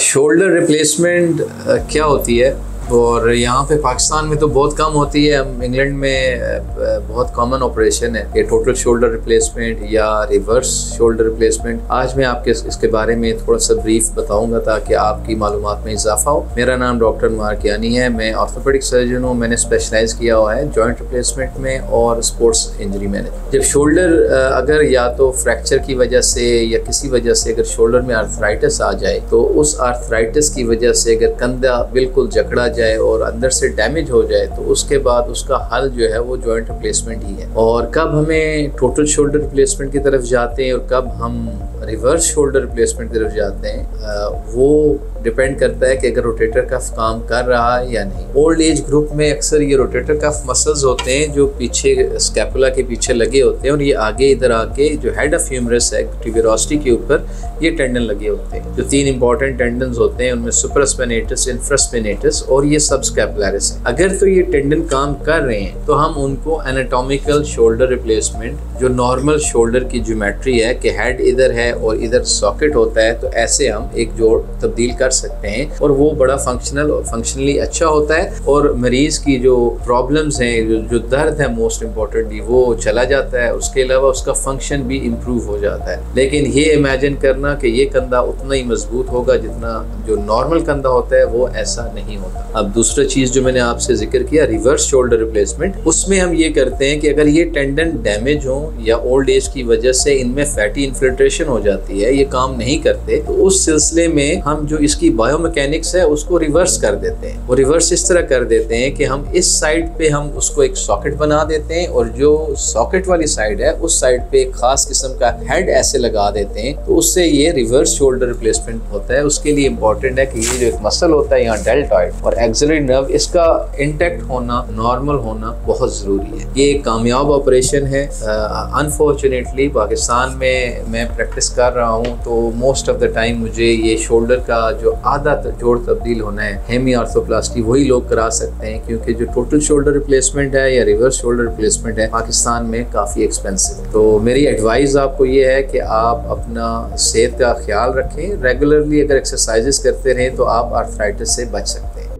Shoulder replacement क्या होती है? और यहाँ पे पाकिस्तान में तो बहुत कम होती है। इंग्लैंड में बहुत कॉमन ऑपरेशन है। ये टोटल शोल्डर रिप्लेसमेंट या रिवर्स शोल्डर रिप्लेसमेंट आज मैं आपके इसके बारे में थोड़ा सा ब्रीफ बताऊँगा ताकि आपकी मालूम में इजाफा हो। मेरा नाम डॉक्टर मार्कियानी है। मैं ऑर्थोपेडिक सर्जन हूँ। मैंने स्पेशलाइज किया हुआ है जॉइंट रिप्लेसमेंट में और स्पोर्ट्स इंजरी में जब शोल्डर अगर या तो फ्रैक्चर की वजह से या किसी वजह से अगर शोल्डर में आर्थराइटिस आ जाए तो उस आर्थराइटिस की वजह से अगर कंधा बिल्कुल जकड़ा जाए और अंदर से डैमेज हो जाए तो उसके बाद उसका हल जो है वो जॉइंट रिप्लेसमेंट ही है। और कब हमें टोटल शोल्डर रिप्लेसमेंट की तरफ़ जाते हैं और कब हम रिवर्स शोल्डर रिप्लेसमेंट की तरफ़ जाते हैं वो डिपेंड करता है कि अगर रोटेटर कफ काम कर रहा है या नहीं। ओल्ड एज ग्रुप में अक्सर ये रोटेटर कफ मसल्स होते हैं जो पीछे स्कैपुला के पीछे लगे होते हैं और ये आगे, इधर आके जो हेड ऑफ़ ह्यूमरस है ट्यूबरोसिटी के ऊपर ये टेंडन लगे होते हैं। जो तीन इंपॉर्टेंट टेंडन होते हैं, उनमें सुपरस्पेनेटस इन्फ्रास्पेनेटस और ये सब अगर तो ये टेंडन काम कर रहे हैं तो हम उनको एनाटोमिकल शोल्डर रिप्लेसमेंट जो नॉर्मल शोल्डर की ज्योमेट्री है कि हेड इधर है और इधर सॉकेट होता है तो ऐसे हम एक जोड़ तब्दील कर सकते हैं। और वो बड़ा फंक्शनल फंक्शनली अच्छा होता है और मरीज़ की जो प्रॉब्लम्स हैं जो, जो दर्द है मोस्ट इम्पोर्टेंटली वो चला जाता है। उसके अलावा उसका फ़ंक्शन भी इम्प्रूव हो जाता है। लेकिन ये इमेजिन करना कि ये कंधा उतना ही मज़बूत होगा जितना जो नॉर्मल कंधा होता है वो ऐसा नहीं होता। अब दूसरा चीज़ जो मैंने आपसे ज़िक्र किया रिवर्स शोल्डर रिप्लेसमेंट उसमें हम ये करते हैं कि अगर ये टेंडन डैमेज हो या ओल्ड एज की वजह से इनमें फैटी इन्फिल्ट्रेशन हो जाती है, ये काम नहीं करते तो उस सिलसिले में हम जो इसकी बायोमैकेनिक्स है, उसको रिवर्स कर देते हैं। वो रिवर्स इस तरह कर देते हैं कि हम इस साइड पे हम उसको एक सॉकेट बना देते हैं और जो सॉकेट वाली साइड है, उस साइड पे एक खास किस्म का हेड ऐसे लगा देते हैं तो उससे ये रिवर्स शोल्डर रिप्लेसमेंट होता है। उसके लिए इंपॉर्टेंट है कि ये जो एक मसल होता है, यहाँ डेल्टॉइड और एक्सिलरी नर्व इसका इंटेक्ट होना नॉर्मल होना बहुत ज़रूरी है। ये कामयाब ऑपरेशन है। अनफॉर्चुनेटली uh, पाकिस्तान में मैं प्रैक्टिस कर रहा हूँ तो मोस्ट ऑफ़ द टाइम मुझे ये शोल्डर का जो आधा जोड़ तब्दील होना है हेमी आर्थोप्लास्टी वही लोग करा सकते हैं क्योंकि जो टोटल शोल्डर रिप्लेसमेंट है या रिवर्स शोल्डर रिप्लेसमेंट है पाकिस्तान में काफ़ी एक्सपेंसिव तो मेरी एडवाइस आपको ये है कि आप अपना सेहत का ख्याल रखें। रेगुलरली अगर एक्सरसाइजेस करते रहें तो आप आर्थराइटिस से बच सकते हैं।